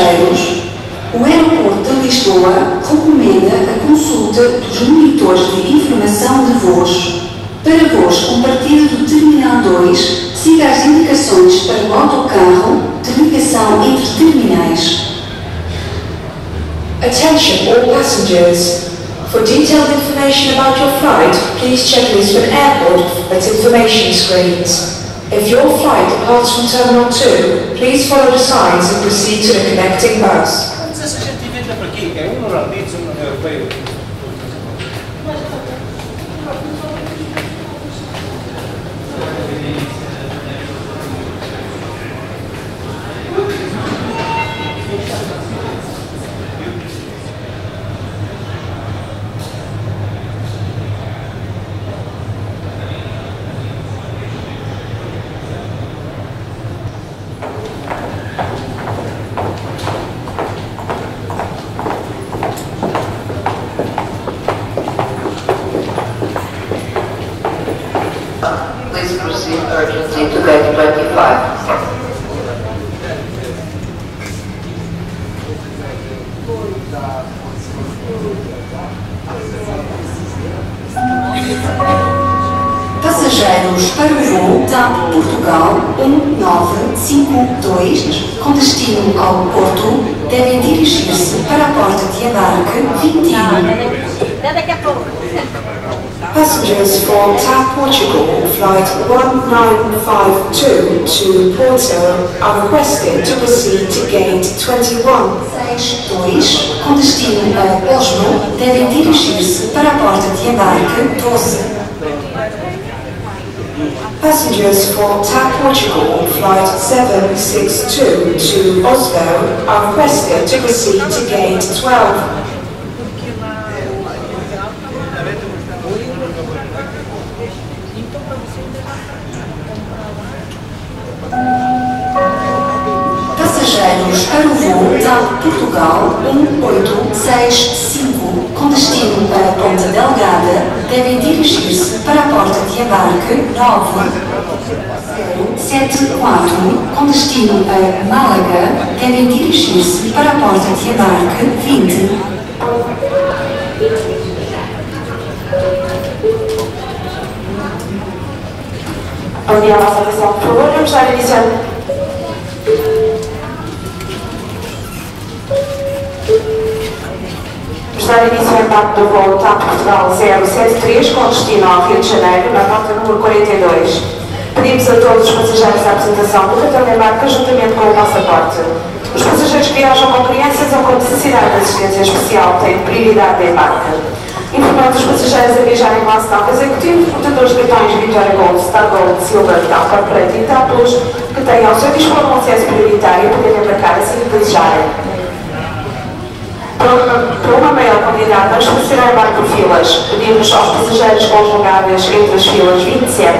passageiros, o Aeroporto de Lisboa recomenda a consulta dos monitores de informação de voos. Para voos com partida do Terminal 2, siga as indicações para o autocarro de ligação entre terminais. Attention all passengers. For detailed information about your flight, please check Lisbon Airport at information screens. If your flight departs from Terminal 2, please follow the signs and proceed to the connecting bus. Passageiros para o voo TAP Portugal 1952 com destino ao Porto devem dirigir-se para a porta de embarque 21. Daqui a pouco. Passengers for TAP Portugal flight 1952 to Porto are requested to proceed to gate 21. 62 com destino a Oslo devem dirigir-se para a porta de embarque 12. Passengers for TAP Portugal flight 762 to Oslo are requested to proceed to gate 12. Passageiros para o voo Portugal 1865 com destino a Ponta Delgada devem dirigir-se para a porta de embarque 9074 com destino a Málaga devem dirigir-se para a porta de embarque 20. Bom dia, nossa atenção, por favor, vamos dar início. Início ao embarque do voo TAP Portugal 073 com destino ao Rio de Janeiro, na rota número 42. Pedimos a todos os passageiros a apresentação do cartão de embarque juntamente com o passaporte. Os passageiros que viajam com crianças ou com necessidade de assistência especial têm prioridade de embarque. Informando os passageiros a viajar em classe TAP executivo, portadores de cartões Vitória Gold, Star Gold, Silver, TAP Corporate e TAP Plus, que tenham ao seu dispor um acesso prioritário podem embarcar assim que desejarem. Uma, para uma maior quantidade, vamos funcionar por filas. Pedimos aos passageiros conjugáveis entre as filas 27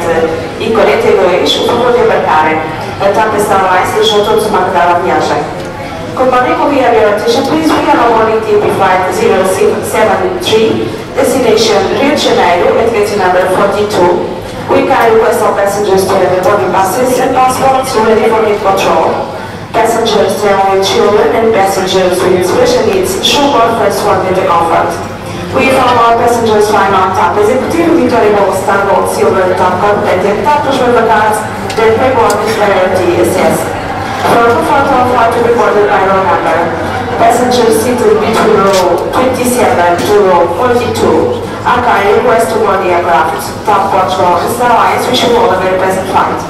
e 42 o favor de embarcarem. A TAP Starlines deixou todos uma agradável viagem. We are your attention. Please be on boarding TP flight 073, destination Rio de Janeiro, at number 42. We can request all passengers to have their boarding passes and passports ready for gate control. Passengers traveling with children and passengers with special needs should board first one in the comfort. We inform all passengers flying on TAP Executive, Victoria Gold, Star Gold, Silver, and TAP Plus member cards that board with priority the front of flight to be boarded by row number. Passengers seated between row 27 to row 42 are kindly request to board the aircraft. TAP Portugal and Star Alliance wish you all a very pleasant flight.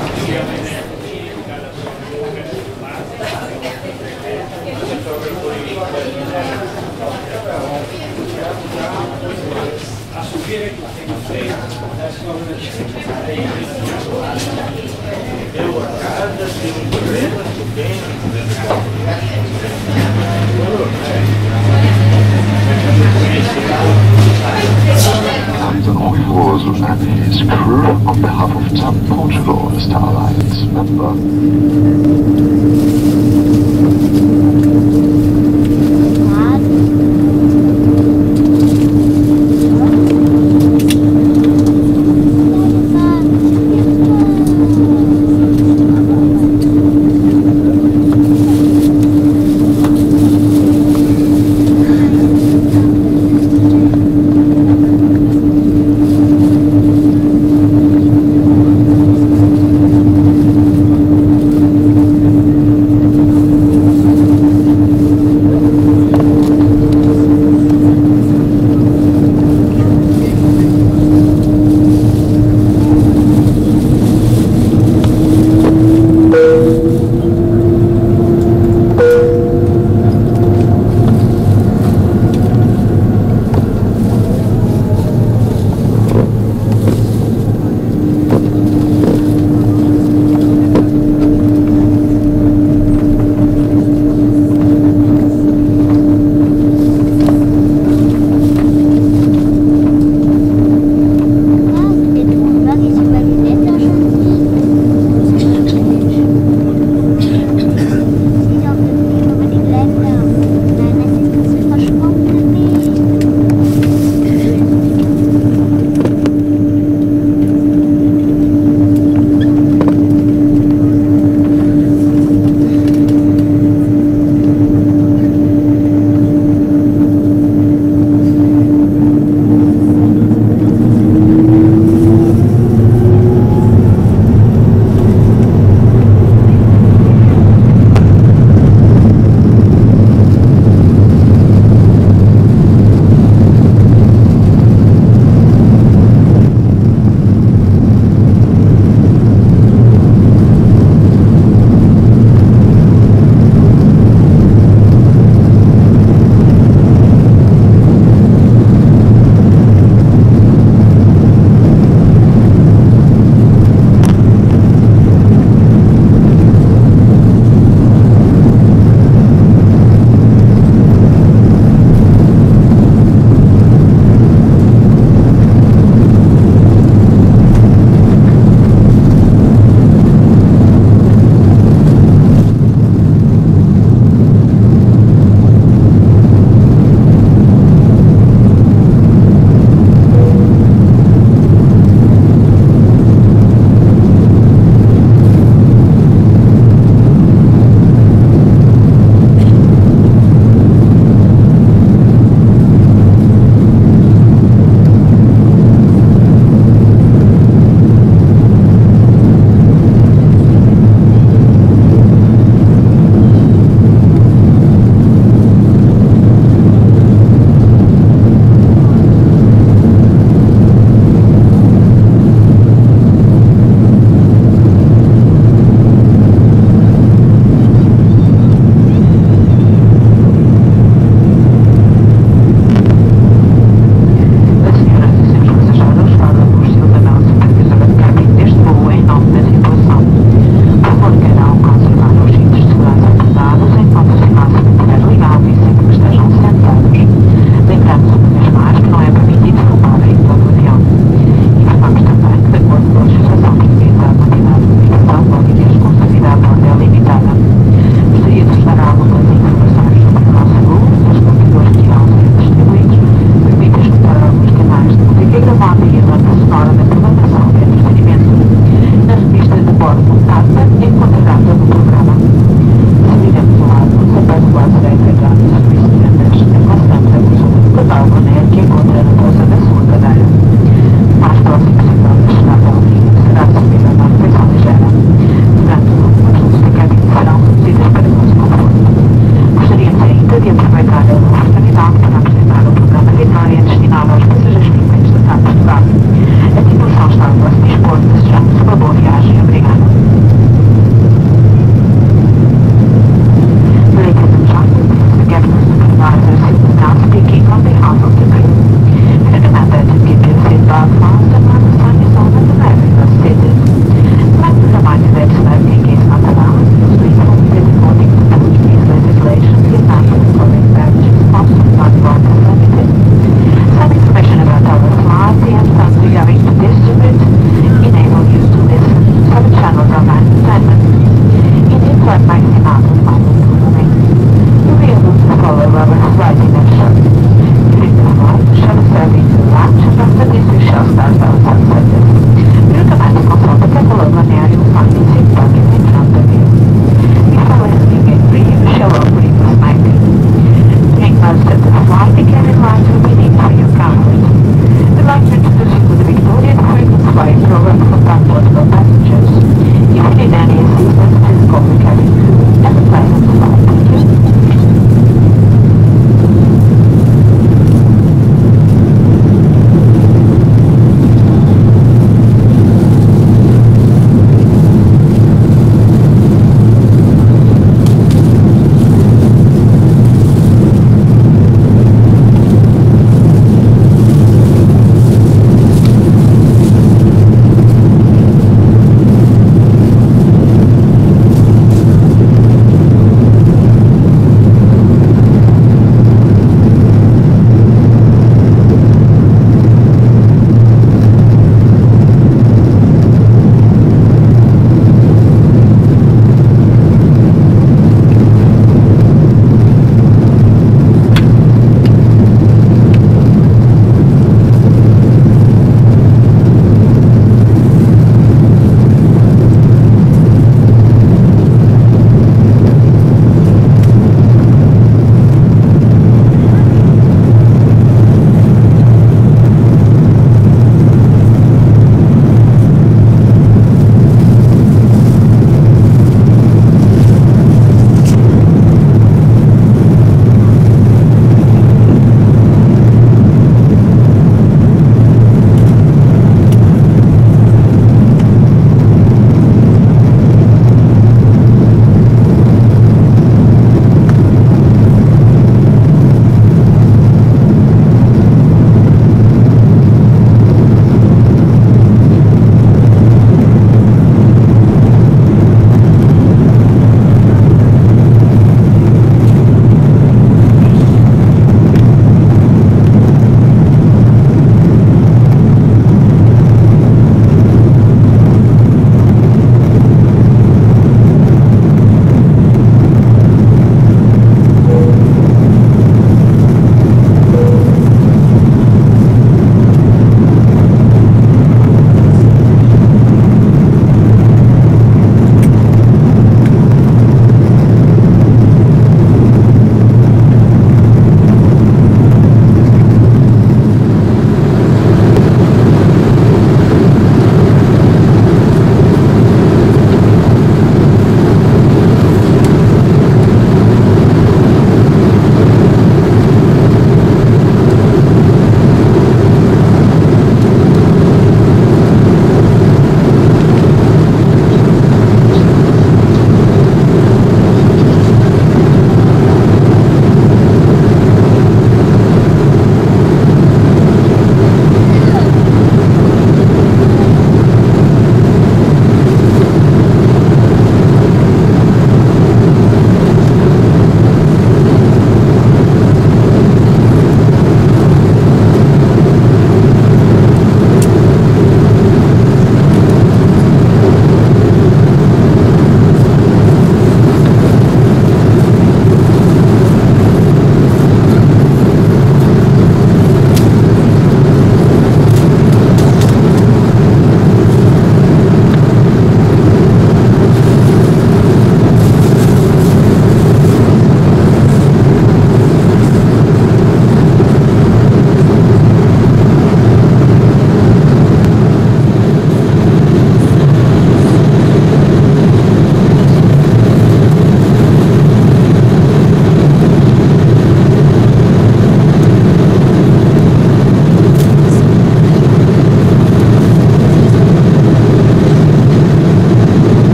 Captain Oivo's and his crew on behalf of TAP Portugal Star Alliance member.